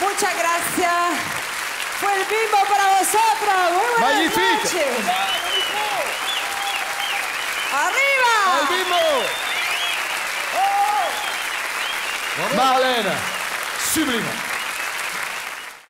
Muchas gracias. Fue el bimbo para vosotros. Buenas Magnifique. noches. ¡Arriba! ¡El bimbo! ¡Oh! Sublime.